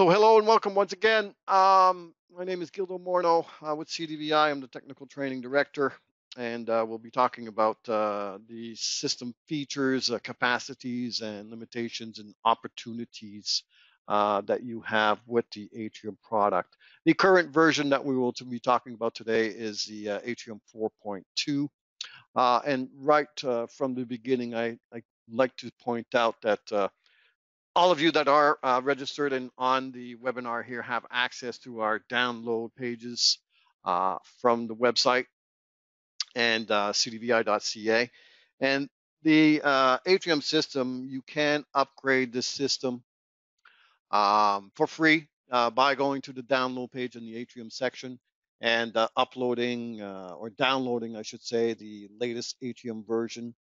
So hello and welcome once again. Um, my name is Gildo Morno uh, with CDVI. I'm the Technical Training Director, and uh, we'll be talking about uh, the system features, uh, capacities, and limitations and opportunities uh, that you have with the Atrium product. The current version that we will be talking about today is the uh, Atrium 4.2. and right from the beginning, I, I like to point out that all of you that are uh, registered and on the webinar here have access to our download pages uh, from the website and uh, cdvi.ca. And the uh, Atrium system, you can upgrade the system um, for free uh, by going to the download page in the Atrium section and uh, uploading or downloading, I should say, the latest Atrium version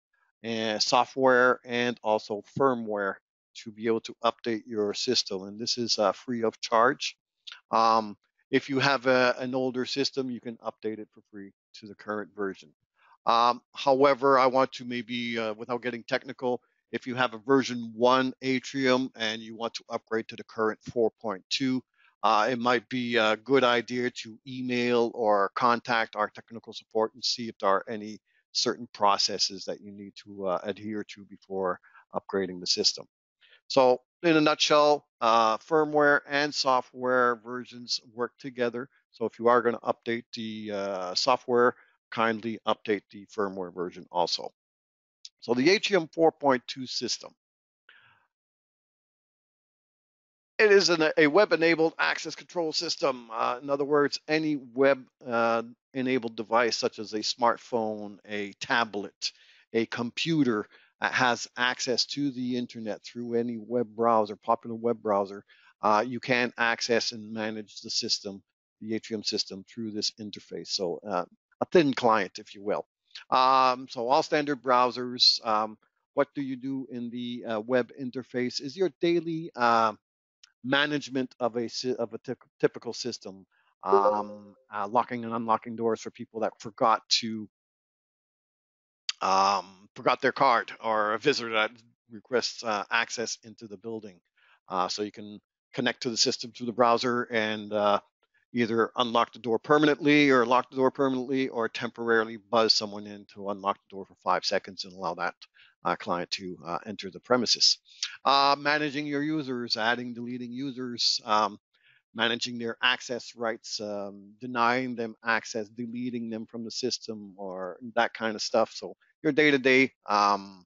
and software and also firmware to be able to update your system. And this is uh, free of charge. Um, if you have a, an older system, you can update it for free to the current version. Um, however, I want to maybe, uh, without getting technical, if you have a version 1 Atrium and you want to upgrade to the current 4.2, uh, it might be a good idea to email or contact our technical support and see if there are any certain processes that you need to uh, adhere to before upgrading the system. So in a nutshell, uh, firmware and software versions work together. So if you are going to update the uh, software, kindly update the firmware version also. So the Atrium 4.2 system. It is an, a web-enabled access control system. Uh, in other words, any web-enabled uh, device such as a smartphone, a tablet, a computer has access to the internet through any web browser, popular web browser, uh, you can access and manage the system, the Atrium system through this interface. So uh, a thin client, if you will. Um, so all standard browsers, um, what do you do in the uh, web interface is your daily uh, management of a, of a typical system, um, uh, locking and unlocking doors for people that forgot to um, forgot their card or a visitor that requests uh, access into the building. Uh, so you can connect to the system through the browser and uh, either unlock the door permanently or lock the door permanently or temporarily buzz someone in to unlock the door for five seconds and allow that uh, client to uh, enter the premises. Uh, managing your users, adding, deleting users, um, managing their access rights, um, denying them access, deleting them from the system, or that kind of stuff. So your day-to-day um,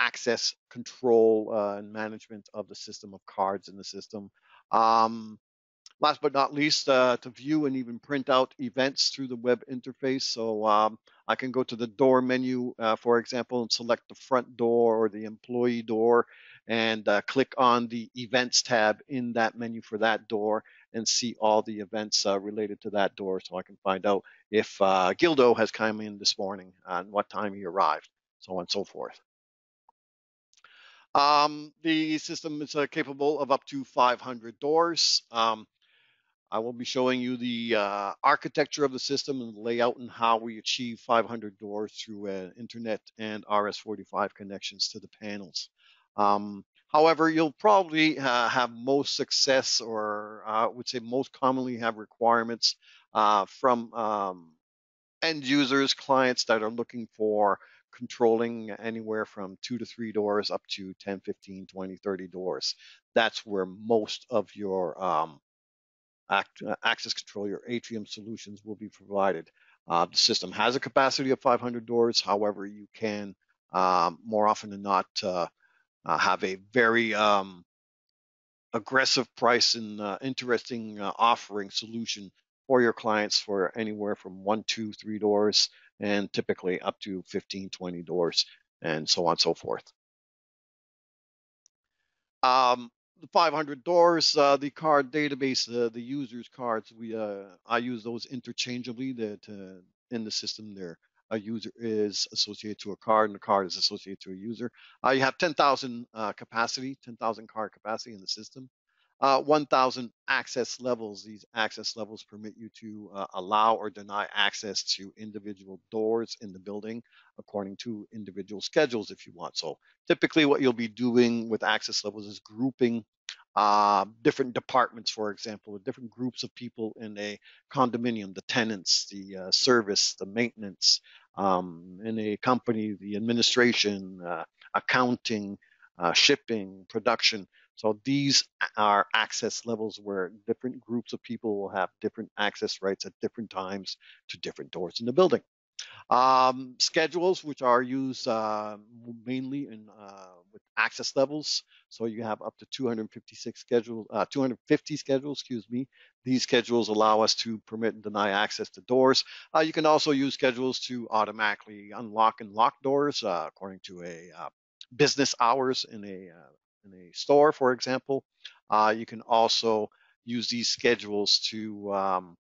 access control uh, and management of the system of cards in the system. Um, last but not least, uh, to view and even print out events through the web interface. So um, I can go to the door menu, uh, for example, and select the front door or the employee door and uh, click on the events tab in that menu for that door and see all the events uh, related to that door so I can find out if uh, Gildo has come in this morning and what time he arrived, so on and so forth. Um, the system is uh, capable of up to 500 doors. Um, I will be showing you the uh, architecture of the system and the layout and how we achieve 500 doors through uh, internet and RS-45 connections to the panels. Um, however, you'll probably uh, have most success or uh, I would say most commonly have requirements uh, from um, end users, clients that are looking for controlling anywhere from two to three doors up to 10, 15, 20, 30 doors. That's where most of your um, act, uh, access control, your atrium solutions will be provided. Uh, the system has a capacity of 500 doors. However, you can um, more often than not uh, uh, have a very um, aggressive price and uh, interesting uh, offering solution for your clients for anywhere from one, two, three doors, and typically up to 15, 20 doors, and so on and so forth. Um, the 500 doors, uh, the card database, uh, the user's cards, we uh, I use those interchangeably that uh, in the system there a user is associated to a card and the card is associated to a user. Uh, you have 10,000 uh, capacity, 10,000 card capacity in the system. Uh, 1,000 access levels. These access levels permit you to uh, allow or deny access to individual doors in the building according to individual schedules if you want. So typically what you'll be doing with access levels is grouping uh, different departments, for example, different groups of people in a condominium, the tenants, the uh, service, the maintenance, um, in a company, the administration, uh, accounting, uh, shipping, production. So these are access levels where different groups of people will have different access rights at different times to different doors in the building. Um, schedules, which are used uh, mainly in uh, with access levels. So you have up to 256 schedules, uh, 250 schedules, excuse me. These schedules allow us to permit and deny access to doors. Uh, you can also use schedules to automatically unlock and lock doors uh, according to a uh, business hours in a in a store, for example. you can also use these schedules to um,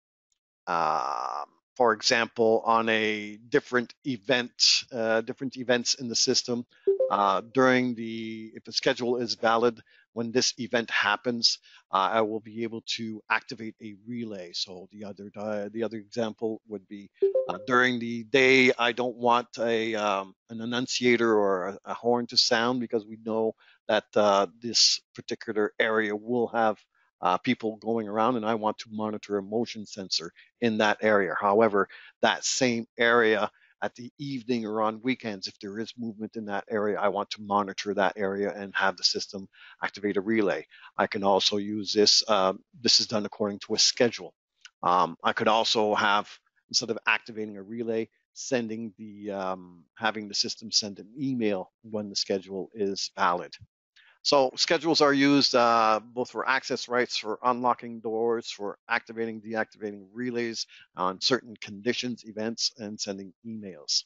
um for example, on a different event, uh, different events in the system uh, during the, if the schedule is valid, when this event happens, uh, I will be able to activate a relay. So the other, uh, the other example would be uh, during the day, I don't want a, um, an annunciator or a, a, horn to sound because we know that uh, this particular area will have uh, people going around and I want to monitor a motion sensor in that area. However, that same area at the evening or on weekends, if there is movement in that area, I want to monitor that area and have the system activate a relay. I can also use this. Uh, this is done according to a schedule. Um, I could also have, instead of activating a relay, sending the, um, having the system send an email when the schedule is valid. So schedules are used uh, both for access rights, for unlocking doors, for activating, deactivating relays on certain conditions, events, and sending emails.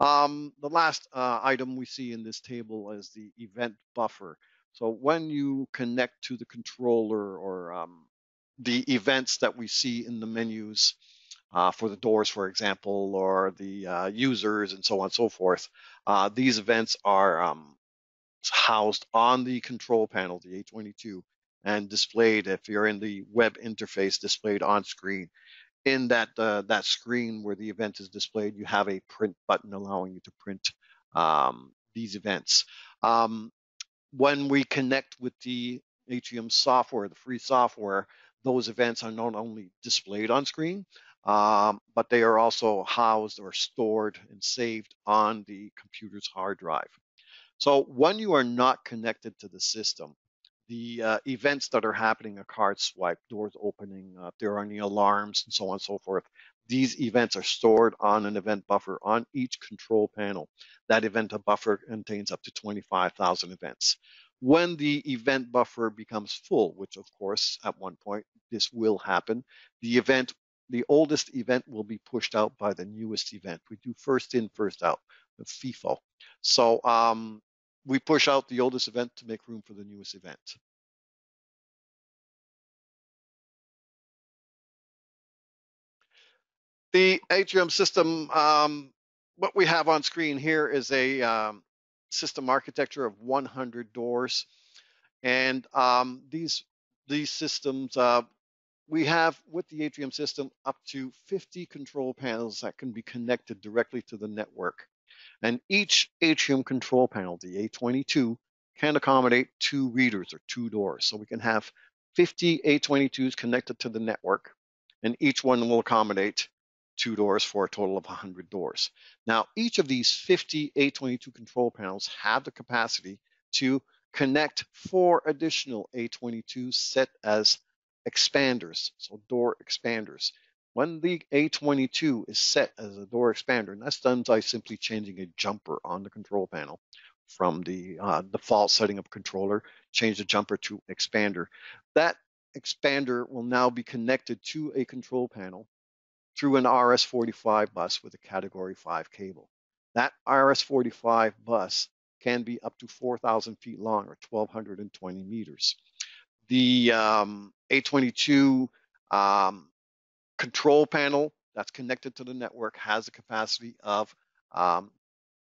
Um, the last uh, item we see in this table is the event buffer. So when you connect to the controller or um, the events that we see in the menus uh, for the doors, for example, or the uh, users and so on and so forth, uh, these events are um, housed on the control panel, the A22, and displayed if you're in the web interface displayed on screen. In that uh, that screen where the event is displayed, you have a print button allowing you to print um, these events. Um, when we connect with the Atrium software, the free software, those events are not only displayed on screen, um, but they are also housed or stored and saved on the computer's hard drive. So when you are not connected to the system, the uh, events that are happening, a card swipe, doors opening, uh, there are any alarms and so on and so forth, these events are stored on an event buffer on each control panel. That event buffer contains up to 25,000 events. When the event buffer becomes full, which of course at one point this will happen, the event, the oldest event will be pushed out by the newest event. We do first in, first out, the FIFO. So um, we push out the oldest event to make room for the newest event. The Atrium system, um, what we have on screen here is a um, system architecture of 100 doors. And um, these, these systems, uh, we have with the Atrium system up to 50 control panels that can be connected directly to the network. And each atrium control panel, the A22, can accommodate two readers or two doors. So we can have 50 A22s connected to the network, and each one will accommodate two doors for a total of 100 doors. Now, each of these 50 A22 control panels have the capacity to connect four additional A22s set as expanders, so door expanders. When the A22 is set as a door expander, and that's done by simply changing a jumper on the control panel from the uh, default setting of controller, change the jumper to expander. That expander will now be connected to a control panel through an RS-45 bus with a category 5 cable. That RS-45 bus can be up to 4,000 feet long or 1,220 meters. The um, A22 um, control panel that's connected to the network has a capacity of um,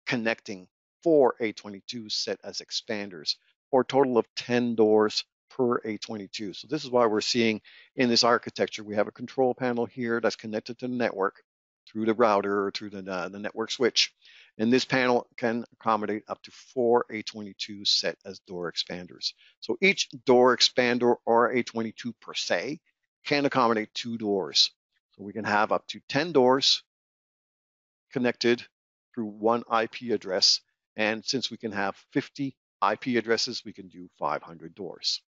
connecting four A22s set as expanders for a total of 10 doors per A22. So this is why we're seeing in this architecture, we have a control panel here that's connected to the network through the router or through the, uh, the network switch. And this panel can accommodate up to four A22 set as door expanders. So each door expander or A22 per se can accommodate two doors. So we can have up to 10 doors connected through one IP address. And since we can have 50 IP addresses, we can do 500 doors.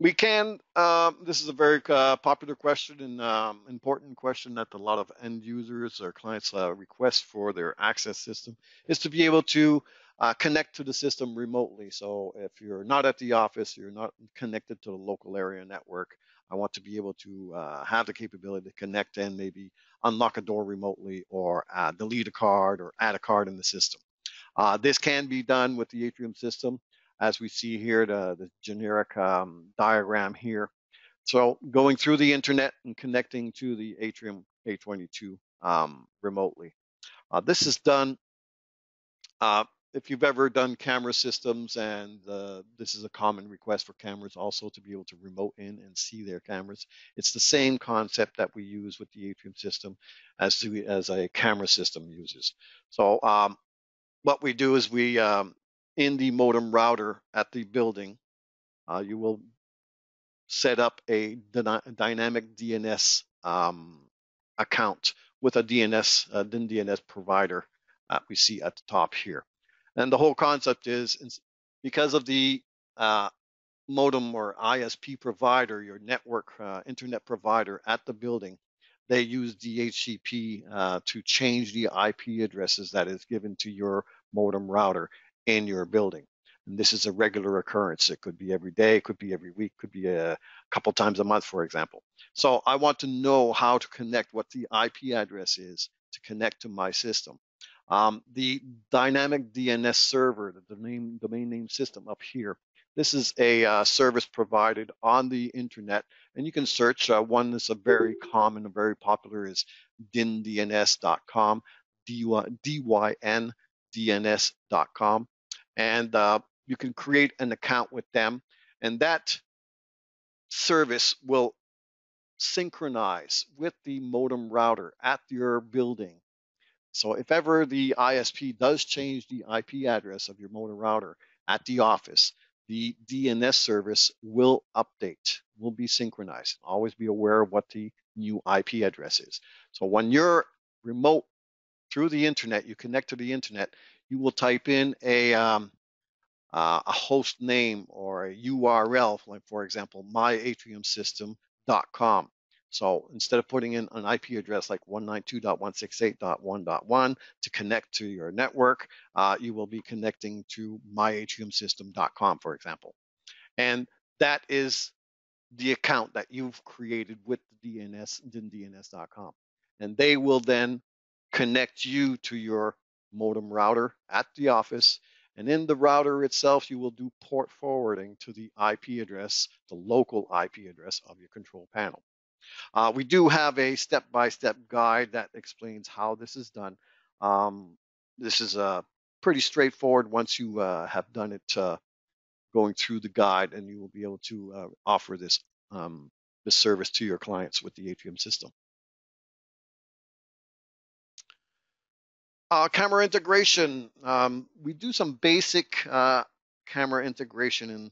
We can, um, this is a very uh, popular question and um, important question that a lot of end users or clients uh, request for their access system is to be able to uh, connect to the system remotely. So if you're not at the office, you're not connected to the local area network, I want to be able to uh, have the capability to connect and maybe unlock a door remotely or uh, delete a card or add a card in the system. Uh, this can be done with the Atrium system, as we see here, the, the generic um, diagram here. So going through the internet and connecting to the Atrium A22 um, remotely. Uh, this is done uh, if you've ever done camera systems, and uh, this is a common request for cameras also to be able to remote in and see their cameras, it's the same concept that we use with the Atrium system as to, as a camera system uses. So um, what we do is we, um, in the modem router at the building, uh, you will set up a dynamic DNS um, account with a DNS, a DNS provider that we see at the top here. And the whole concept is because of the uh, modem or ISP provider, your network uh, internet provider at the building, they use DHCP uh, to change the IP addresses that is given to your modem router in your building. And this is a regular occurrence. It could be every day, it could be every week, could be a couple times a month, for example. So I want to know how to connect what the IP address is to connect to my system. Um, the dynamic DNS server, the domain, domain name system up here, this is a uh, service provided on the internet, and you can search. Uh, one that's a very common, and very popular is dyndns.com, dyndns.com, and uh, you can create an account with them, and that service will synchronize with the modem router at your building so if ever the ISP does change the IP address of your modem router at the office, the DNS service will update, will be synchronized. Always be aware of what the new IP address is. So when you're remote through the internet, you connect to the internet, you will type in a, um, uh, a host name or a URL, like for example, myatriumsystem.com. So instead of putting in an IP address like 192.168.1.1 to connect to your network, uh, you will be connecting to myatriumsystem.com, for example. And that is the account that you've created with the DNS, DNS.com. And they will then connect you to your modem router at the office. And in the router itself, you will do port forwarding to the IP address, the local IP address of your control panel. Uh, we do have a step-by-step guide that explains how this is done. Um, this is uh, pretty straightforward once you uh, have done it uh, going through the guide and you will be able to uh, offer this, um, this service to your clients with the Atrium system. Uh, camera integration. Um, we do some basic camera integration in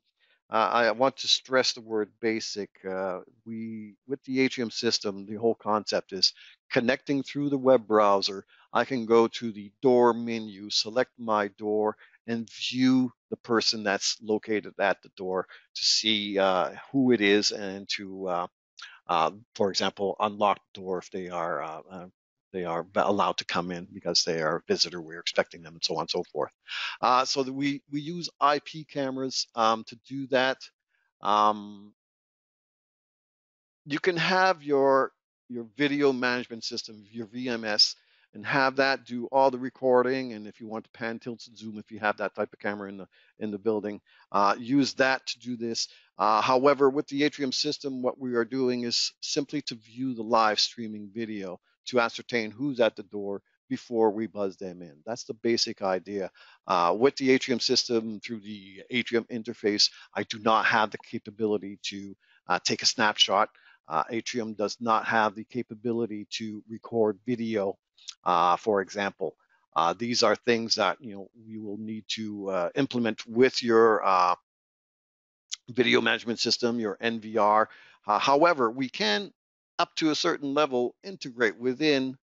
uh, I want to stress the word basic. Uh, we, with the Atrium system, the whole concept is connecting through the web browser. I can go to the door menu, select my door, and view the person that's located at the door to see uh, who it is and to, uh, uh, for example, unlock the door if they are uh, they are allowed to come in because they are a visitor. We're expecting them, and so on and so forth. Uh, so we we use IP cameras um, to do that. Um, you can have your your video management system, your VMS, and have that do all the recording. And if you want to pan, tilt, and zoom, if you have that type of camera in the in the building, uh, use that to do this. Uh, however, with the Atrium system, what we are doing is simply to view the live streaming video to ascertain who's at the door, before we buzz them in. That's the basic idea. Uh, with the Atrium system through the Atrium interface, I do not have the capability to uh, take a snapshot. Uh, Atrium does not have the capability to record video, uh, for example. Uh, these are things that you know you will need to uh, implement with your video management system, your NVR. however, we can, up to a certain level, integrate within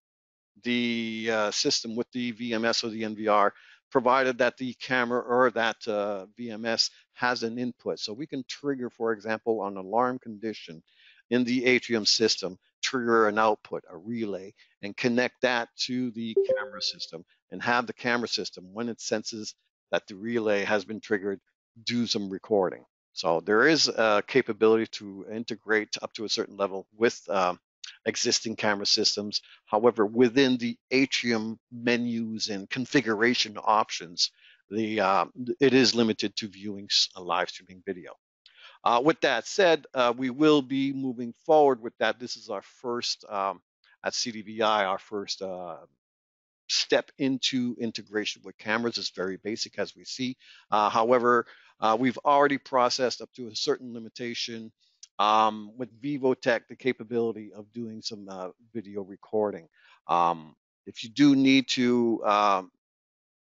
the uh, system with the VMS or the NVR, provided that the camera or that uh, VMS has an input. So we can trigger, for example, an alarm condition in the Atrium system, trigger an output, a relay, and connect that to the camera system and have the camera system, when it senses that the relay has been triggered, do some recording. So there is a capability to integrate up to a certain level with um, existing camera systems. However, within the Atrium menus and configuration options, the uh, it is limited to viewing live streaming video. Uh, with that said, uh, we will be moving forward with that. This is our first um, at CDVI, our first uh, step into integration with cameras. It's very basic as we see. Uh, however, uh, we've already processed up to a certain limitation um, with Vivotek, the capability of doing some uh, video recording. Um, if you do need to um,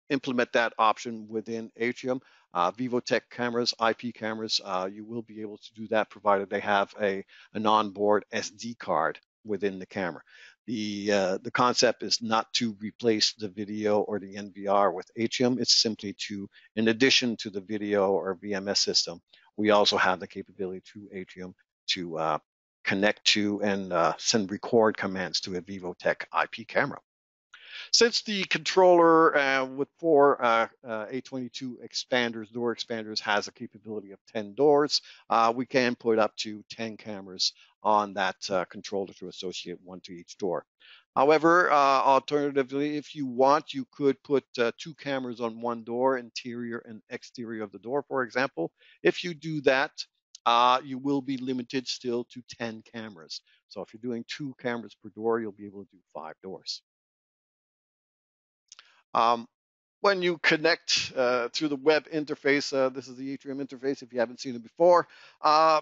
implement that option within Atrium, uh, Vivotek cameras, IP cameras, uh, you will be able to do that provided they have a an onboard SD card within the camera. The uh, the concept is not to replace the video or the NVR with Atrium. It's simply to, in addition to the video or VMS system, we also have the capability through Atrium to uh, connect to and uh, send record commands to a Vivotek IP camera. Since the controller uh, with four uh, uh, A22 expanders, door expanders, has a capability of 10 doors, uh, we can put up to 10 cameras on that uh, controller to associate one to each door. However, uh, alternatively, if you want, you could put two cameras on one door, interior and exterior of the door, for example. If you do that, uh, you will be limited still to 10 cameras. So if you're doing two cameras per door, you'll be able to do five doors. Um, when you connect uh, through the web interface, uh, this is the Atrium interface if you haven't seen it before, uh,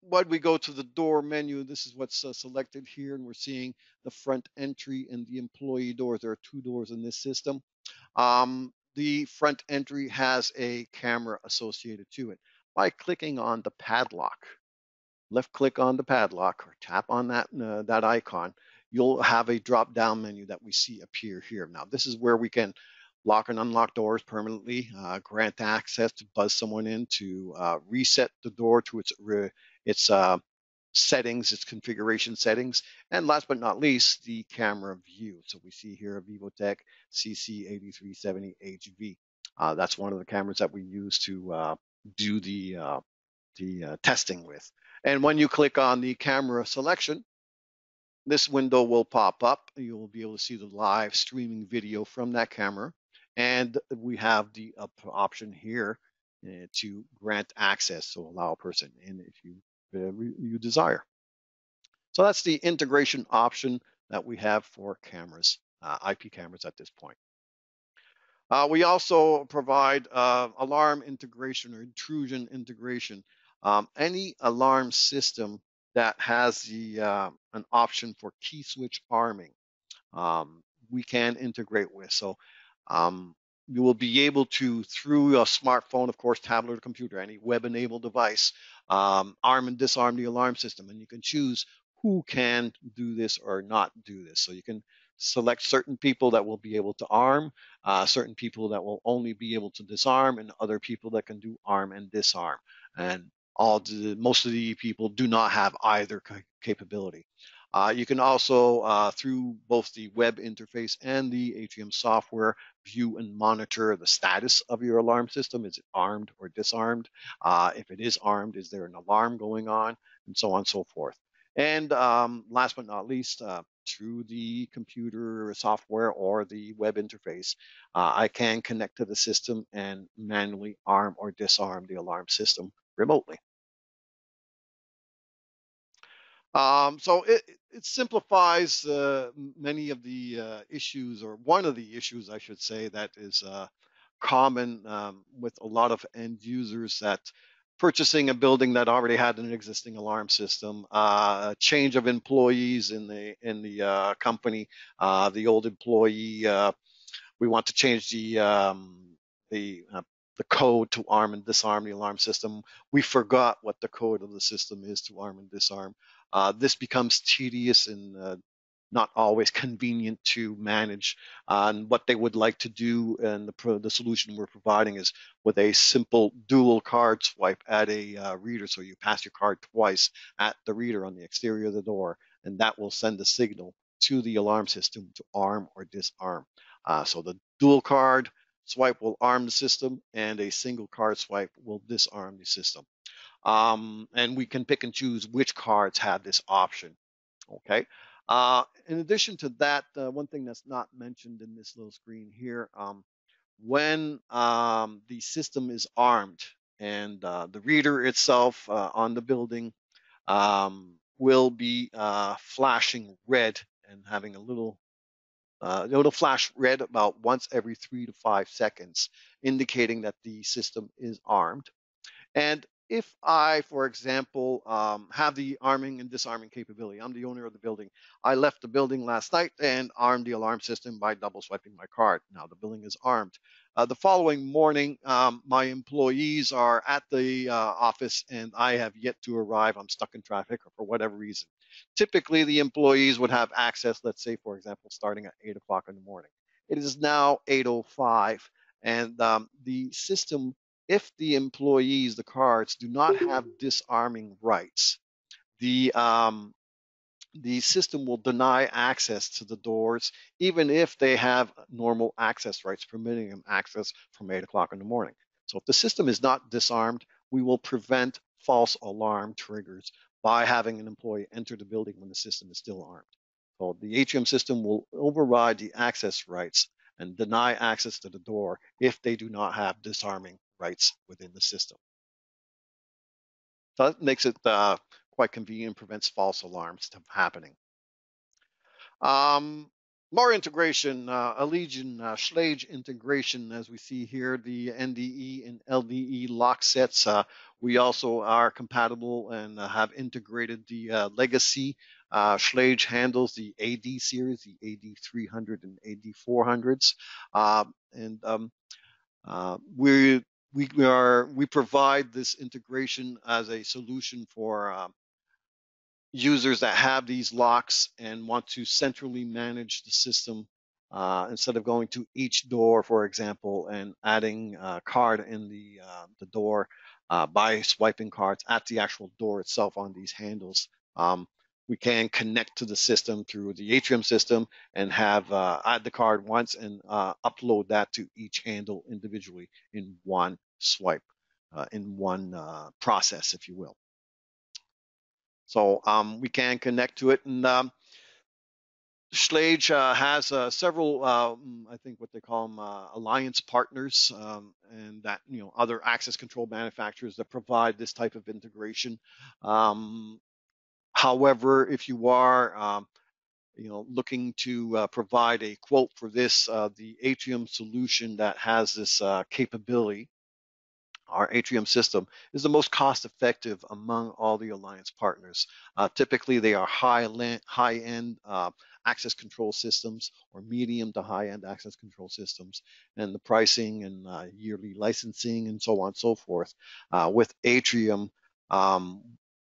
when we go to the door menu, this is what's uh, selected here, and we're seeing the front entry and the employee doors. There are two doors in this system. Um, the front entry has a camera associated to it. By clicking on the padlock, left click on the padlock or tap on that, uh, that icon, you'll have a drop down menu that we see appear here. Now, this is where we can lock and unlock doors permanently, uh, grant access to buzz someone in, to uh, reset the door to its its uh, settings, its configuration settings, and last but not least, the camera view. So we see here a Vivotek CC8370HV. Uh, that's one of the cameras that we use to uh, do the uh, the testing with. And when you click on the camera selection, this window will pop up. You will be able to see the live streaming video from that camera. And we have the option here uh, to grant access, to allow a person in if you uh, you desire. So that's the integration option that we have for cameras, uh, IP cameras at this point. Uh, we also provide uh, alarm integration or intrusion integration. Um, any alarm system that has the uh, an option for key switch arming, um, we can integrate with. So um, you will be able to, through a smartphone, of course, tablet or computer, any web-enabled device, um, arm and disarm the alarm system. And you can choose who can do this or not do this. So you can select certain people that will be able to arm, uh, certain people that will only be able to disarm, and other people that can do arm and disarm. And all most of the people do not have either capability. Uh, you can also, uh, through both the web interface and the Atrium software, view and monitor the status of your alarm system. Is it armed or disarmed? Uh, if it is armed, is there an alarm going on? And so on and so forth. And um, last but not least, uh, through the computer software or the web interface, uh, I can connect to the system and manually arm or disarm the alarm system remotely. Um, so it, it simplifies uh, many of the uh, issues, or one of the issues, I should say, that is uh, common um, with a lot of end users that purchasing a building that already had an existing alarm system, uh, change of employees in the in the uh, company, uh, the old employee, uh, we want to change the um, the uh, the code to arm and disarm the alarm system. We forgot what the code of the system is to arm and disarm. Uh, this becomes tedious and not always convenient to manage. Uh, and what they would like to do, and the, the solution we're providing is with a simple dual card swipe at a uh, reader. So you pass your card twice at the reader on the exterior of the door, and that will send a signal to the alarm system to arm or disarm. Uh, so the dual card swipe will arm the system, and a single card swipe will disarm the system. Um, and we can pick and choose which cards have this option. Okay. Uh, in addition to that, uh, one thing that's not mentioned in this little screen here, um, when um, the system is armed and uh, the reader itself uh, on the building um, will be uh, flashing red and having a little uh, it'll flash red about once every three to five seconds, indicating that the system is armed. And if I, for example, um, have the arming and disarming capability, I'm the owner of the building. I left the building last night and armed the alarm system by double swiping my card. Now the building is armed. Uh, the following morning, um, my employees are at the uh, office and I have yet to arrive. I'm stuck in traffic or for whatever reason. Typically, the employees would have access, let's say, for example, starting at 8 o'clock in the morning. It is now 8.05 and um, the system if the employees, the cards, do not have disarming rights, the um, the system will deny access to the doors, even if they have normal access rights, permitting them access from 8 o'clock in the morning. So if the system is not disarmed, we will prevent false alarm triggers by having an employee enter the building when the system is still armed. So the Atrium system will override the access rights and deny access to the door if they do not have disarming rights within the system. So that makes it uh, quite convenient, and prevents false alarms from happening. Um, more integration, uh, Allegion uh, Schlage integration, as we see here, the NDE and LDE lock sets. Uh, we also are compatible and uh, have integrated the uh, legacy uh, Schlage handles, the AD series, the AD300 and AD400s. Um, and um, uh, we we are we provide this integration as a solution for um, users that have these locks and want to centrally manage the system uh, instead of going to each door, for example, and adding a card in the uh, the door uh, by swiping cards at the actual door itself on these handles. Um, we can connect to the system through the Atrium system and have uh, add the card once and uh, upload that to each handle individually in one swipe, uh, in one uh, process, if you will. So um, we can connect to it. And um, Schlage uh, has uh, several, um, I think what they call them, alliance partners, um, and that you know other access control manufacturers that provide this type of integration. Um, However, if you are um, you know, looking to uh, provide a quote for this, uh, the Atrium solution that has this uh, capability, our Atrium system, is the most cost-effective among all the alliance partners. Uh, typically, they are high-end high uh, access control systems or medium to high-end access control systems, and the pricing and uh, yearly licensing and so on and so forth. with Atrium, um,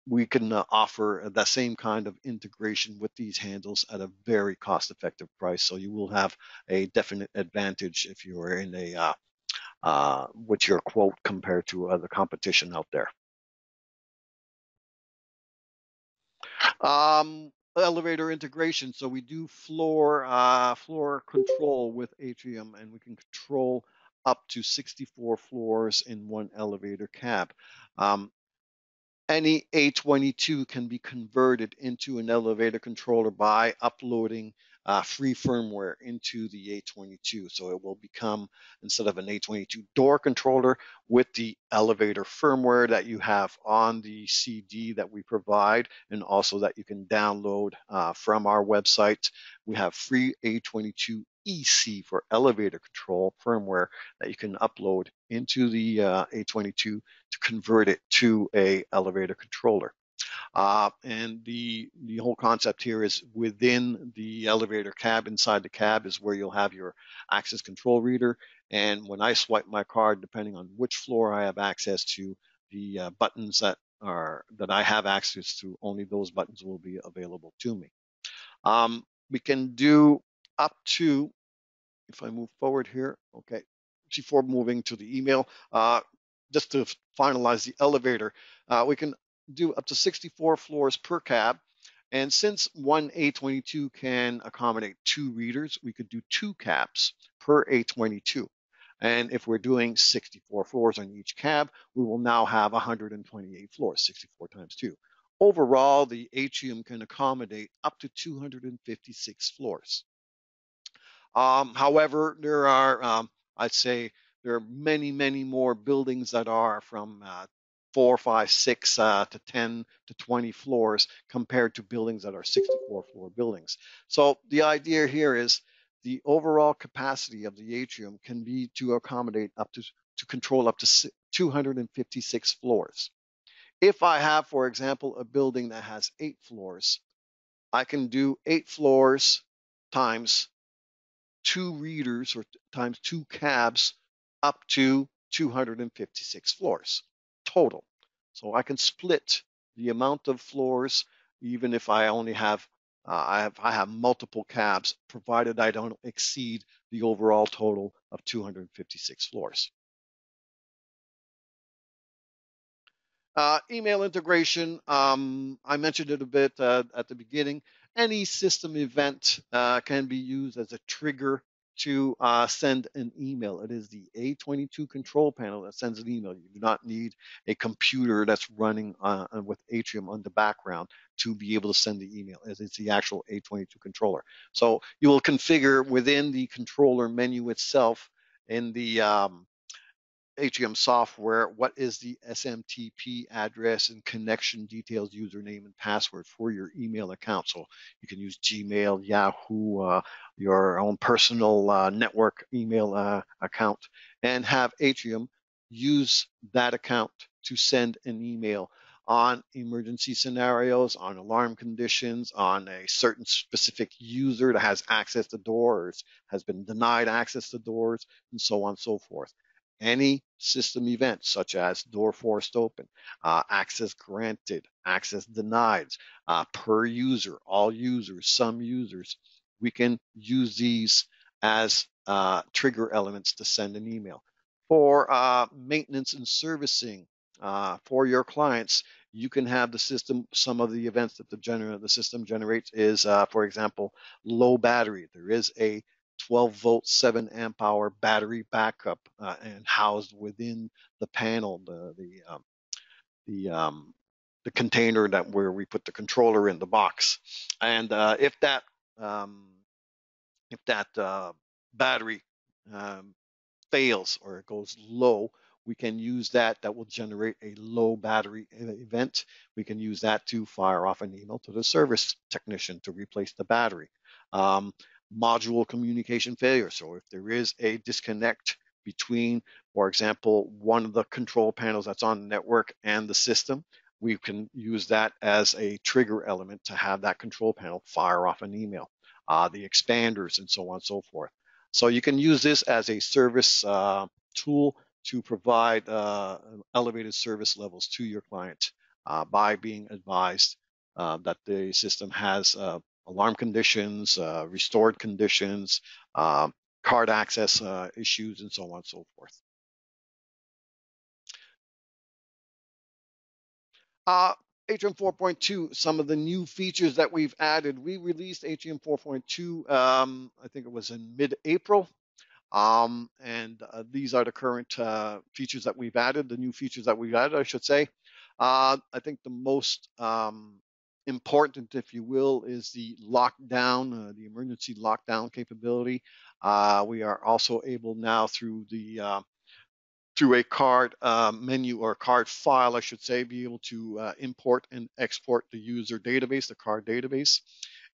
we can uh, offer the same kind of integration with these handles at a very cost effective price. So you will have a definite advantage if you are in a, uh, uh, what's your quote compared to other competition out there. Um, elevator integration. So we do floor uh, floor control with Atrium, and we can control up to 64 floors in one elevator cab. Um, any A22 can be converted into an elevator controller by uploading uh, free firmware into the A22. So it will become, instead of an A22 door controller, with the elevator firmware that you have on the CD that we provide, and also that you can download uh, from our website. We have free A22 EC for elevator control firmware that you can upload into the uh, A22 to convert it to a elevator controller. Uh, and the the whole concept here is within the elevator cab, inside the cab is where you'll have your access control reader. And when I swipe my card, depending on which floor I have access to, the uh, buttons that are that I have access to, only those buttons will be available to me. Um, we can do up to, if I move forward here, okay, before moving to the email, uh, just to finalize the elevator, uh, we can do up to 64 floors per cab. And since one A22 can accommodate two readers, we could do two cabs per A22. And if we're doing 64 floors on each cab, we will now have 128 floors, 64 times two. Overall, the atrium can accommodate up to 256 floors. Um, however, there are, um, I'd say, there are many, many more buildings that are from uh, four, five, six uh, to 10 to 20 floors compared to buildings that are 64 floor buildings. So the idea here is the overall capacity of the atrium can be to accommodate up to, to control up to 256 floors. If I have, for example, a building that has eight floors, I can do eight floors times two readers or times two cabs up to 256 floors total. So I can split the amount of floors, even if I only have, uh, I have, I have multiple cabs, provided I don't exceed the overall total of 256 floors. Uh, email integration, um, I mentioned it a bit uh, at the beginning. Any system event uh, can be used as a trigger to uh, send an email. It is the A22 control panel that sends an email. You do not need a computer that's running uh, uh with Atrium on the background to be able to send the email, as it's the actual A22 controller. So you will configure within the controller menu itself in the um, Atrium software, what is the SMTP address and connection details, username and password for your email account. So you can use Gmail, Yahoo, uh, your own personal uh, network email uh, account, and have Atrium use that account to send an email on emergency scenarios, on alarm conditions, on a certain specific user that has access to doors, has been denied access to doors, and so on and so forth any system event such as door forced open, uh, access granted, access denied, uh, per user, all users, some users, we can use these as uh, trigger elements to send an email. For uh, maintenance and servicing uh, for your clients, you can have the system, some of the events that the, gener the system generates is, uh, for example, low battery. There is a 12 volt 7 amp hour battery backup uh, and housed within the panel the the um, the um, the container that where we put the controller in the box. And uh, if that um, if that uh, battery um, fails or it goes low we can use that. That will generate a low battery event. We can use that to fire off an email to the service technician to replace the battery. Um, module communication failure. So if there is a disconnect between, for example, one of the control panels that's on the network and the system, we can use that as a trigger element to have that control panel fire off an email, uh, the expanders and so on and so forth. So you can use this as a service uh, tool to provide uh, elevated service levels to your client uh, by being advised uh, that the system has uh, alarm conditions, uh, restored conditions, uh, card access uh, issues, and so on and so forth. Uh, Atrium 4.2, some of the new features that we've added. We released Atrium 4.2, um, I think it was in mid-April. Um, and uh, these are the current uh, features that we've added, the new features that we've added, I should say. Uh, I think the most um, important, if you will, is the lockdown, uh, the emergency lockdown capability. Uh, we are also able now through the uh, through a card uh, menu or card file, I should say, be able to uh, import and export the user database, the card database.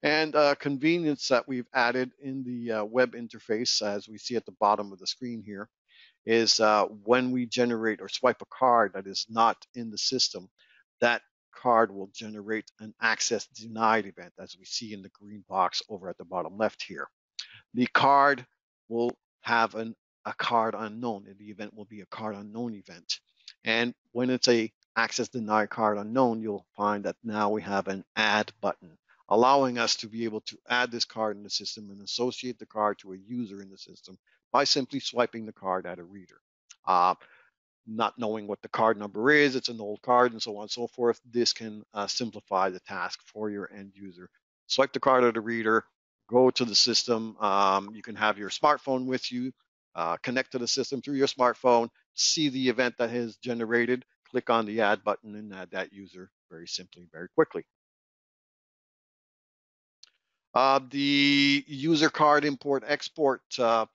And uh, convenience that we've added in the web interface, as we see at the bottom of the screen here, is when we generate or swipe a card that is not in the system, that card will generate an access denied event as we see in the green box over at the bottom left here. The card will have an, a card unknown. and The event will be a card unknown event. And when it's a access denied card unknown, you'll find that now we have an add button, allowing us to be able to add this card in the system and associate the card to a user in the system by simply swiping the card at a reader. Uh, not knowing what the card number is, it's an old card, and so on and so forth. This can uh, simplify the task for your end user. Swipe the card at a reader, go to the system. Um, you can have your smartphone with you, uh, connect to the system through your smartphone, see the event that has generated, click on the add button and add that user very simply, very quickly. Uh, the user card import export uh,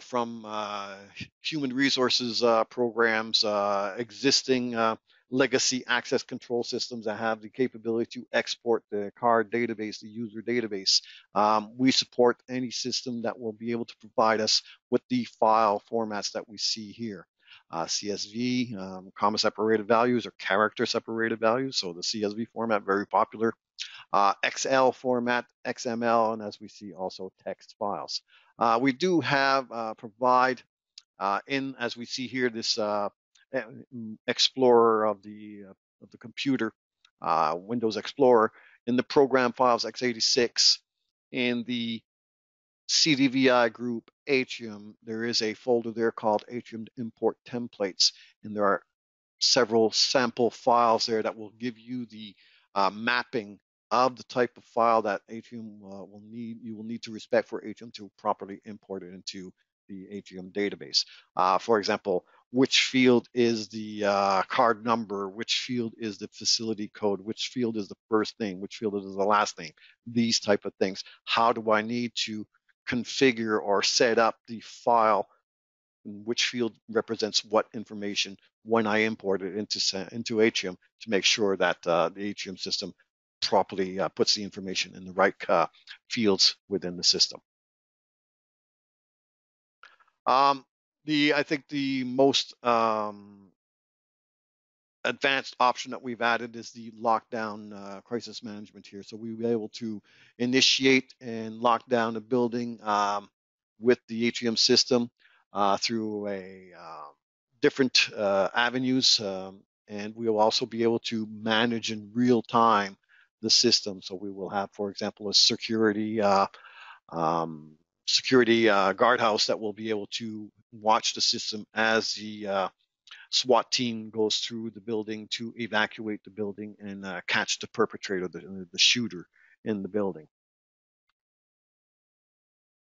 from uh, human resources uh, programs, uh, existing uh, legacy access control systems that have the capability to export the card database, the user database. Um, we support any system that will be able to provide us with the file formats that we see here. Uh, CSV, um, comma separated values or character separated values. So the CSV format, very popular. Uh, Excel format, XML, and as we see also text files. Uh, we do have uh, provide uh, in, as we see here, this uh, Explorer of the uh, of the computer, uh, Windows Explorer, in the program files x86 in the CDVI group Atrium, there is a folder there called Atrium import templates, and there are several sample files there that will give you the mapping of the type of file that Atrium uh, will need, you will need to respect for Atrium to properly import it into the Atrium database. Uh, for example, which field is the uh, card number, which field is the facility code, which field is the first name, which field is the last name, these type of things. How do I need to configure or set up the file? Which field represents what information when I import it into, into Atrium to make sure that uh, the Atrium system properly uh, puts the information in the right uh, fields within the system. Um, the I think the most um, advanced option that we've added is the lockdown uh, crisis management here. So we were able to initiate and lock down a building um, with the Atrium system uh, through a uh, different uh, avenues. Um, and we will also be able to manage in real time the system. So we will have, for example, a security uh, um, security uh, guardhouse that will be able to watch the system as the uh, SWAT team goes through the building to evacuate the building and uh, catch the perpetrator, the, the shooter in the building.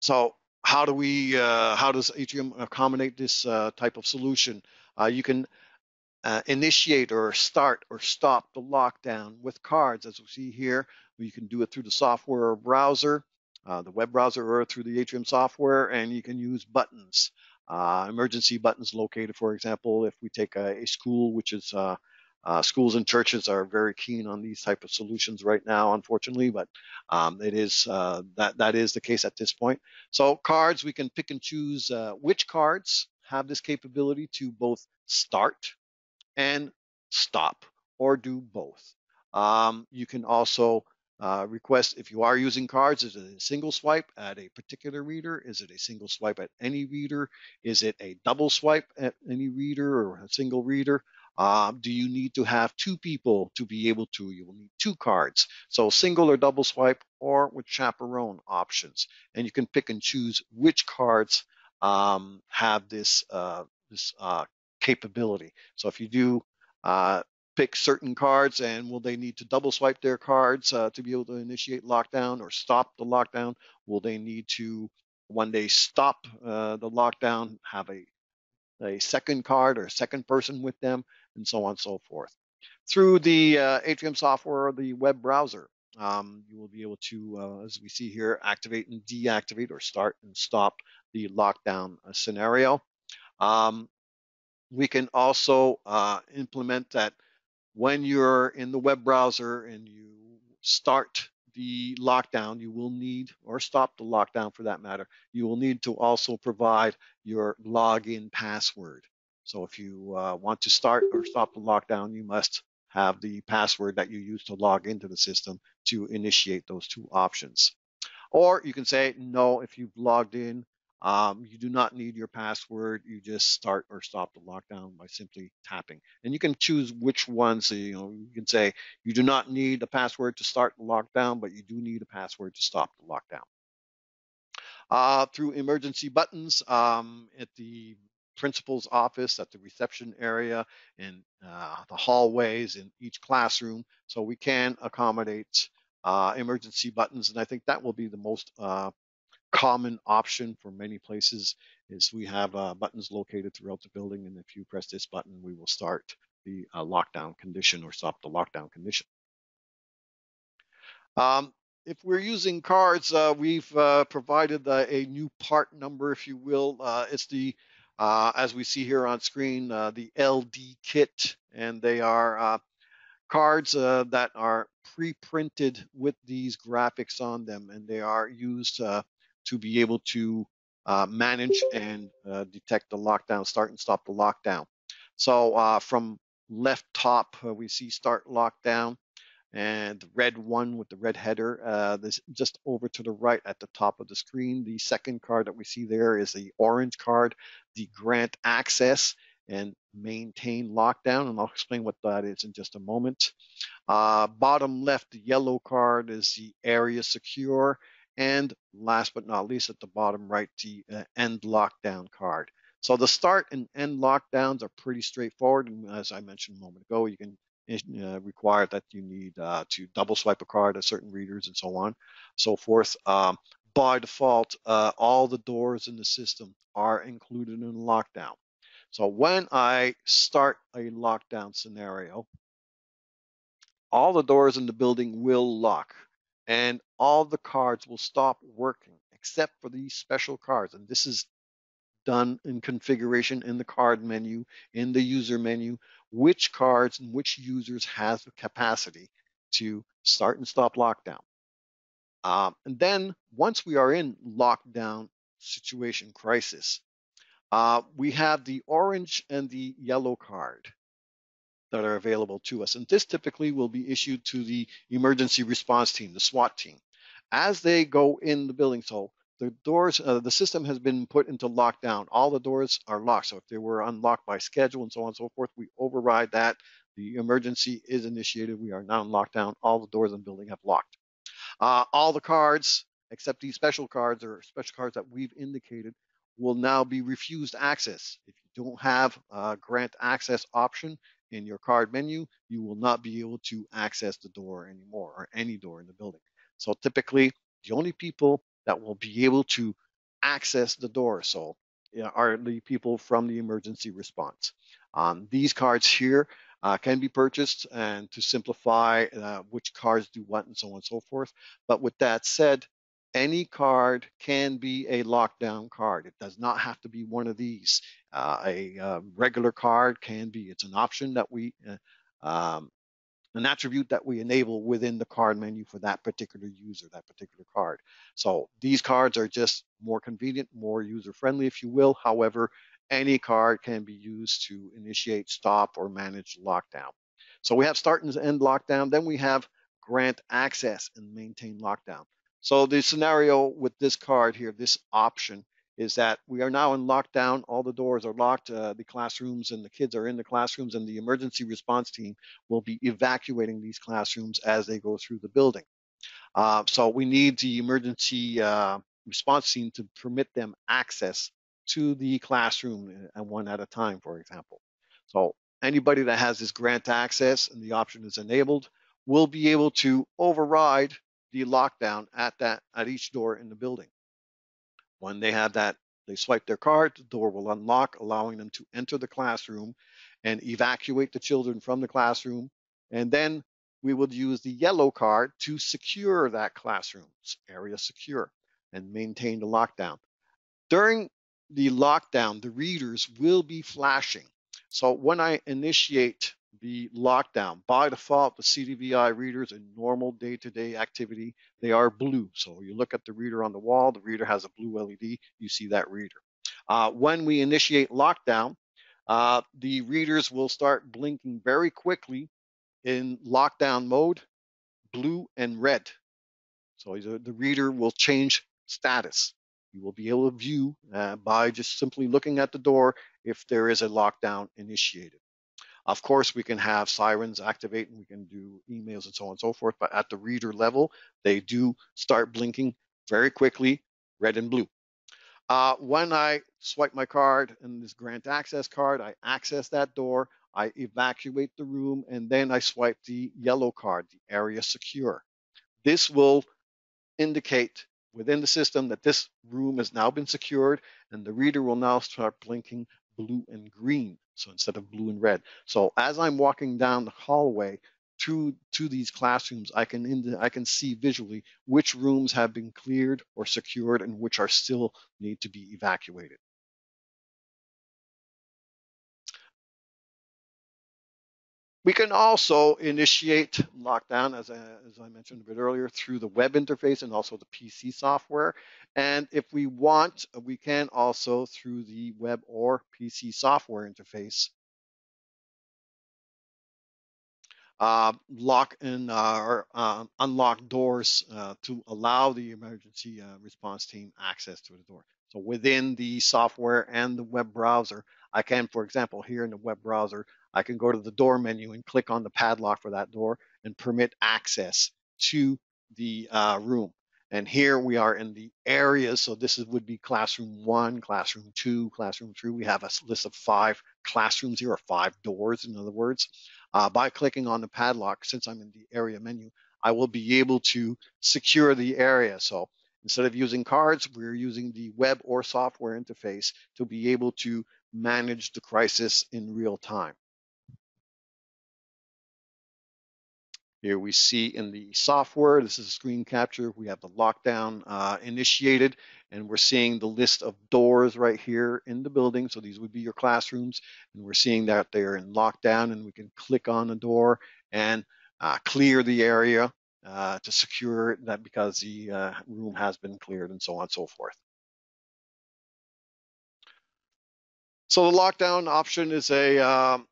So how do we, uh, how does Atrium accommodate this uh, type of solution? Uh, you can uh, initiate or start or stop the lockdown with cards, as we see here. You can do it through the software or browser, uh, the web browser, or through the Atrium software, and you can use buttons. Uh, emergency buttons located, for example, if we take a, a school, which is uh, uh, schools and churches are very keen on these type of solutions right now, unfortunately, but um, it is uh, that that is the case at this point. So cards, we can pick and choose which cards have this capability to both start and stop or do both. Um, you can also uh, request if you are using cards, is it a single swipe at a particular reader? Is it a single swipe at any reader? Is it a double swipe at any reader or a single reader? Um, do you need to have two people to be able to? You will need two cards. So single or double swipe or with chaperone options. And you can pick and choose which cards um, have this, uh, this uh, capability. So if you do uh, pick certain cards and will they need to double swipe their cards uh, to be able to initiate lockdown or stop the lockdown? Will they need to, when they stop uh, the lockdown, have a, a second card or a second person with them and so on and so forth. through the uh, Atrium software or the web browser. Um, you will be able to, uh, as we see here, activate and deactivate or start and stop the lockdown uh, scenario. Um, we can also uh, implement that when you're in the web browser and you start the lockdown, you will need, or stop the lockdown for that matter, you will need to also provide your login password. So if you uh, want to start or stop the lockdown, you must have the password that you use to log into the system to initiate those two options. Or you can say no if you've logged in. Um, you do not need your password. You just start or stop the lockdown by simply tapping. And you can choose which ones, you know, you can say you do not need a password to start the lockdown, but you do need a password to stop the lockdown. Uh, through emergency buttons um, at the principal's office, at the reception area, in uh, the hallways, in each classroom. So we can accommodate uh, emergency buttons, and I think that will be the most uh, common option for many places is we have uh, buttons located throughout the building, and if you press this button, we will start the uh, lockdown condition or stop the lockdown condition. Um, if we're using cards, uh, we've provided a new part number, if you will. it's the uh, as we see here on screen, uh, the LD kit, and they are uh, cards uh, that are pre-printed with these graphics on them, and they are used uh, to be able to uh, manage and detect the lockdown, start and stop the lockdown. So from left top, we see start lockdown and the red one with the red header uh, this just over to the right at the top of the screen. The second card that we see there is the orange card the grant access and maintain lockdown and I'll explain what that is in just a moment. Uh, bottom left the yellow card is the area secure and last but not least at the bottom right the uh, end lockdown card so the start and end lockdowns are pretty straightforward and as I mentioned a moment ago you can uh, required that you need uh, to double swipe a card at certain readers and so on, so forth. Um, by default, uh, all the doors in the system are included in lockdown. So when I start a lockdown scenario, all the doors in the building will lock and all the cards will stop working except for these special cards. And this is done in configuration in the card menu, in the user menu, which cards and which users has the capacity to start and stop lockdown. Um, and then once we are in lockdown situation crisis, uh, we have the orange and the yellow card that are available to us. And this typically will be issued to the emergency response team, the SWAT team. As they go in the building, so the doors, uh, the system has been put into lockdown. All the doors are locked. So if they were unlocked by schedule and so on and so forth, we override that. The emergency is initiated. We are now in lockdown. All the doors in the building have locked. Uh, all the cards, except these special cards or special cards that we've indicated, will now be refused access. If you don't have a grant access option in your card menu, you will not be able to access the door anymore or any door in the building. So typically, the only people that will be able to access the door. So are the people from the emergency response. Um, these cards here uh, can be purchased and to simplify uh, which cards do what and so on and so forth. But with that said, any card can be a lockdown card. It does not have to be one of these. Uh, a uh, regular card can be, it's an option that we uh, um, an attribute that we enable within the card menu for that particular user, that particular card. So these cards are just more convenient, more user-friendly, if you will. However, any card can be used to initiate, stop, or manage lockdown. So we have start and end lockdown. Then we have grant access and maintain lockdown. So the scenario with this card here, this option, is that we are now in lockdown. All the doors are locked. Uh, the classrooms and the kids are in the classrooms, and the emergency response team will be evacuating these classrooms as they go through the building. Uh, so we need the emergency uh, response team to permit them access to the classroom and uh, one at a time, for example. So anybody that has this grant access and the option is enabled will be able to override the lockdown at that at each door in the building. When they have that, they swipe their card, the door will unlock, allowing them to enter the classroom and evacuate the children from the classroom And then we would use the yellow card to secure that classroom, area secure, and maintain the lockdown. During the lockdown, the readers will be flashing. So when I initiate the lockdown, by default, the CDVI readers in normal day-to-day -day activity, they are blue. So you look at the reader on the wall, the reader has a blue LED, you see that reader. Uh, when we initiate lockdown, uh, the readers will start blinking very quickly in lockdown mode, blue and red. So the reader will change status. You will be able to view uh, by just simply looking at the door if there is a lockdown initiated. Of course, we can have sirens activate and we can do emails and so on and so forth, but at the reader level, they do start blinking very quickly, red and blue. Uh, when I swipe my card and this grant access card, I access that door, I evacuate the room, and then I swipe the yellow card, the area secure. This will indicate within the system that this room has now been secured and the reader will now start blinking blue and green. So instead of blue and red. So as I'm walking down the hallway to, to these classrooms, I can, in, the, I can see visually which rooms have been cleared or secured and which are still need to be evacuated. We can also initiate lockdown, as I, as I mentioned a bit earlier, through the web interface and also the PC software. And if we want, we can also through the web or PC software interface uh, lock and uh, or, uh, unlock doors uh, to allow the emergency uh, response team access to the door. So within the software and the web browser, I can, for example, here in the web browser, I can go to the door menu and click on the padlock for that door and permit access to the uh, room. And here we are in the areas. So this is, would be classroom one, classroom two, classroom three. We have a list of five classrooms here, or five doors, in other words. Uh, by clicking on the padlock, since I'm in the area menu, I will be able to secure the area. So instead of using cards, we're using the web or software interface to be able to manage the crisis in real time. Here we see in the software, this is a screen capture, we have the lockdown uh, initiated, and we're seeing the list of doors right here in the building. So these would be your classrooms, and we're seeing that they're in lockdown, and we can click on the door and uh, clear the area uh, to secure that because the uh, room has been cleared and so on and so forth. So the lockdown option is a um,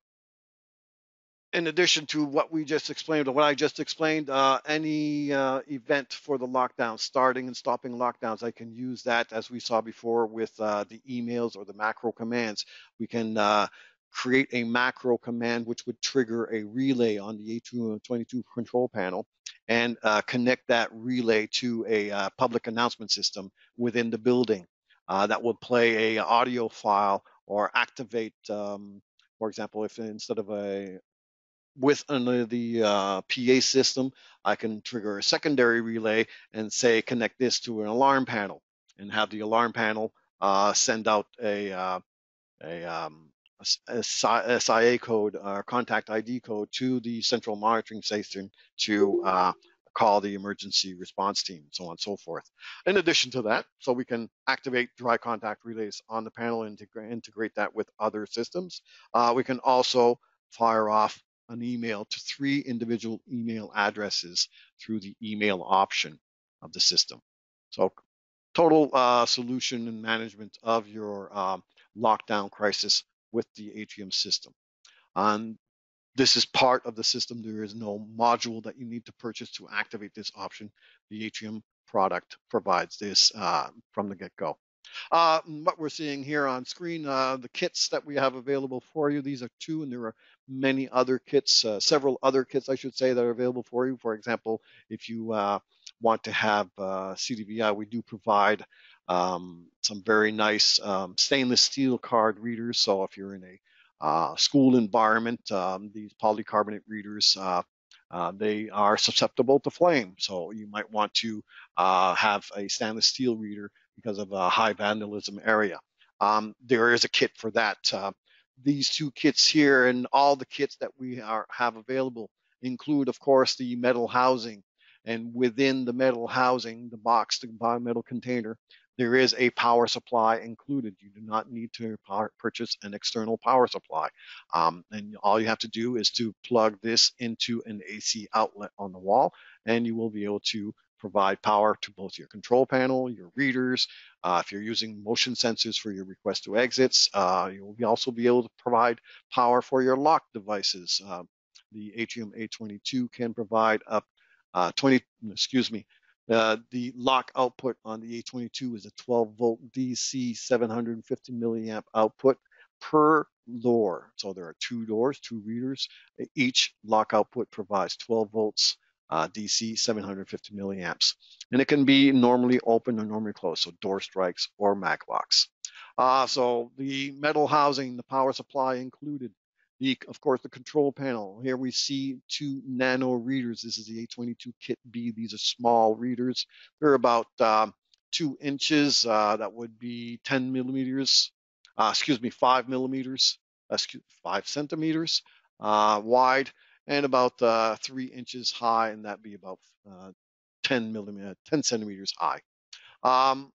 in addition to what we just explained, or what I just explained, uh, any uh, event for the lockdown, starting and stopping lockdowns, I can use that as we saw before with uh, the emails or the macro commands. We can uh, create a macro command which would trigger a relay on the A222 control panel and uh, connect that relay to a uh, public announcement system within the building. that would play a audio file or activate um, for example, if instead of a with under the uh, PA system, I can trigger a secondary relay and say connect this to an alarm panel and have the alarm panel uh, send out a uh, a, um, SIA code or contact ID code to the central monitoring station to uh, call the emergency response team, so on and so forth. In addition to that, so we can activate dry contact relays on the panel and integrate that with other systems. Uh, we can also fire off an email to three individual email addresses through the email option of the system. So total uh, solution and management of your um, lockdown crisis with the Atrium system. And this is part of the system. There is no module that you need to purchase to activate this option. The Atrium product provides this uh, from the get-go. Uh, what we're seeing here on screen, uh, the kits that we have available for you, these are two, and there are many other kits, uh, several other kits, I should say, that are available for you. For example, if you uh, want to have uh, CDVI, we do provide um, some very nice um, stainless steel card readers. So if you're in a uh, school environment, um, these polycarbonate readers, uh, uh, they are susceptible to flame. So you might want to uh, have a stainless steel reader because of a high vandalism area. Um, there is a kit for that. Uh, these two kits here and all the kits that we are, have available include, of course, the metal housing. And within the metal housing, the box, the metal container, there is a power supply included. You do not need to power, purchase an external power supply. Um, and all you have to do is to plug this into an AC outlet on the wall, and you will be able to provide power to both your control panel, your readers. Uh, if you're using motion sensors for your request to exits, uh, you will also be able to provide power for your lock devices. Uh, the Atrium A22 can provide up uh, 20, excuse me, uh, the lock output on the A22 is a 12 volt DC 750 milliamp output per door. So there are two doors, two readers. Each lock output provides 12 volts uh, DC 750 milliamps. And it can be normally open or normally closed, so door strikes or mag locks. Uh, so the metal housing, the power supply included, the, of course, the control panel. Here we see two nano readers. This is the A22 Kit B. These are small readers. They're about um, two inches. Uh, that would be 10 millimeters. Uh, excuse me, five millimeters. Excuse, five centimeters uh, wide and about uh, three inches high, and that'd be about uh, 10 millimeter, 10 centimeters high. Um,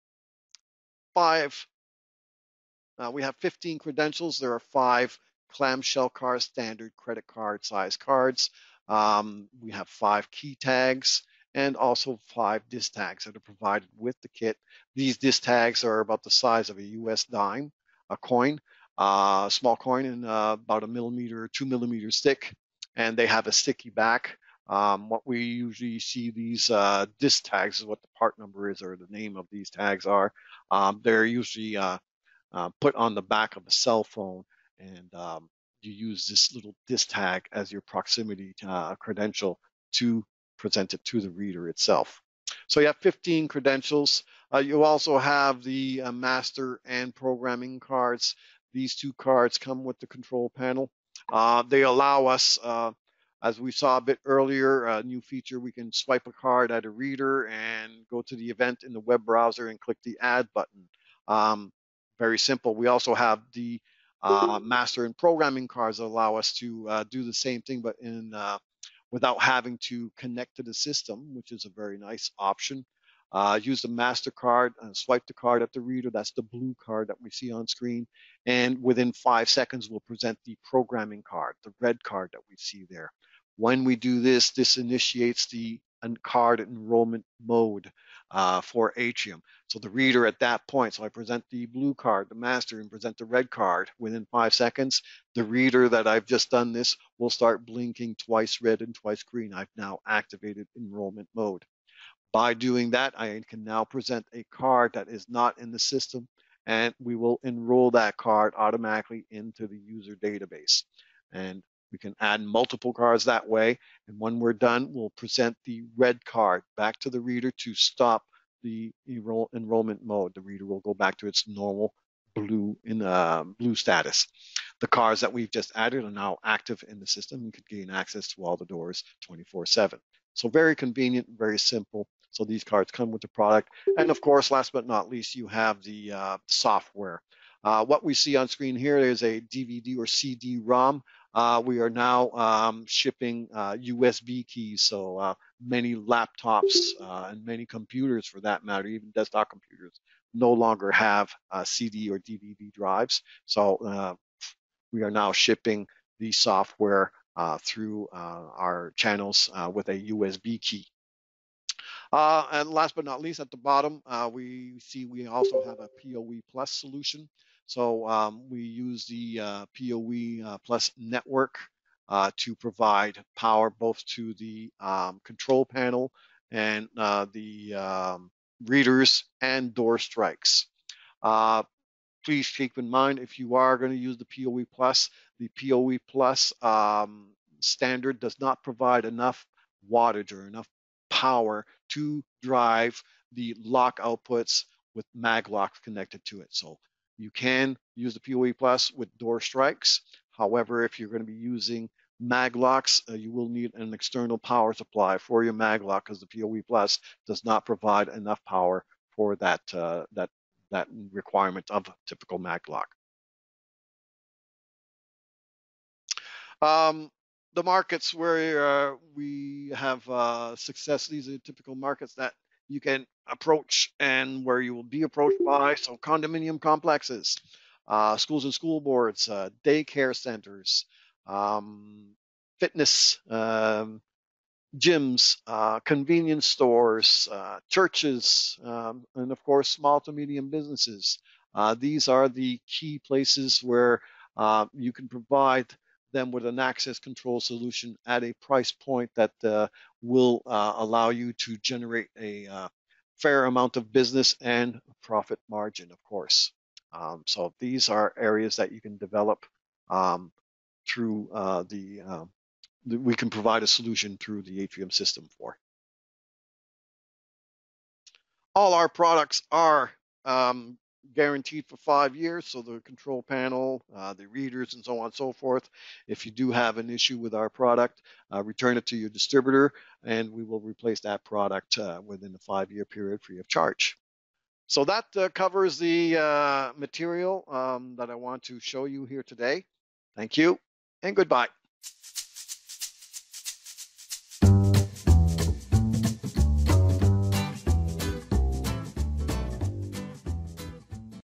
five. we have 15 credentials. There are five clamshell card, standard credit card size cards. Um, we have five key tags and also five disc tags that are provided with the kit. These disc tags are about the size of a US dime, a coin, a uh, small coin and uh, about a millimeter, two millimeters thick, and they have a sticky back. Um, what we usually see these uh, disc tags is what the part number is or the name of these tags are. Um, they're usually uh, uh, put on the back of a cell phone and um, you use this little disc tag as your proximity uh, credential to present it to the reader itself. So you have 15 credentials. Uh, you also have the uh, master and programming cards. These two cards come with the control panel. Uh, they allow us, uh, as we saw a bit earlier, a new feature, we can swipe a card at a reader and go to the event in the web browser and click the add button. Um, very simple. We also have the uh, master and programming cards allow us to uh, do the same thing, but in uh, without having to connect to the system, which is a very nice option. Uh, use the master card, uh, swipe the card at the reader. That's the blue card that we see on screen. And within five seconds, we'll present the programming card, the red card that we see there. When we do this, this initiates the card enrollment mode uh, for Atrium. So the reader at that point, so I present the blue card, the master, and present the red card. Within five seconds, the reader that I've just done this will start blinking twice red and twice green. I've now activated enrollment mode. By doing that, I can now present a card that is not in the system, and we will enroll that card automatically into the user database. And we can add multiple cards that way. And when we're done, we'll present the red card back to the reader to stop the enroll enrollment mode. The reader will go back to its normal blue in uh, blue status. The cards that we've just added are now active in the system. You could gain access to all the doors 24/7. So very convenient, very simple. So these cards come with the product. And of course, last but not least, you have the uh, software. Uh, what we see on screen here is a DVD or CD-ROM. Uh, we are now um, shipping uh, USB keys, so uh, many laptops uh, and many computers, for that matter, even desktop computers, no longer have uh, CD or DVD drives. So uh, we are now shipping the software through our channels with a USB key. and last but not least, at the bottom, we see we also have a PoE Plus solution. So um, we use the uh, PoE uh, Plus network uh, to provide power both to the um, control panel and uh, the um, readers and door strikes. Uh, please keep in mind if you are going to use the PoE Plus, the PoE Plus um, standard does not provide enough wattage or enough power to drive the lock outputs with mag locks connected to it. So you can use the PoE Plus with door strikes. However, if you're going to be using mag locks, uh, you will need an external power supply for your mag lock because the PoE Plus does not provide enough power for that uh, that that requirement of a typical mag lock. Um, the markets where uh, we have uh, success, these are typical markets that you can approach and where you will be approached by. So condominium complexes, uh, schools and school boards, uh, daycare centers, um, fitness, um, gyms, uh, convenience stores, uh, churches, um, and of course, small to medium businesses. Uh, these are the key places where uh, you can provide them with an access control solution at a price point that uh, will uh, allow you to generate a fair amount of business and profit margin, of course. Um, so these are areas that you can develop um, through the um, we can provide a solution through the Atrium system for. All our products are um, guaranteed for five years, so the control panel, uh, the readers, and so on and so forth. If you do have an issue with our product, uh, return it to your distributor, and we will replace that product uh, within the five-year period free of charge. So that uh, covers the uh, material um, that I want to show you here today. Thank you, and goodbye.